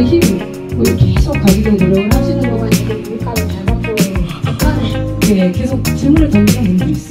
제 힘이 뭐 우리 계속 가기로 노력을 하시는 거가 지금 물가를 잘 맞고 네, 계속 질문을 던지는 분들이 있어요.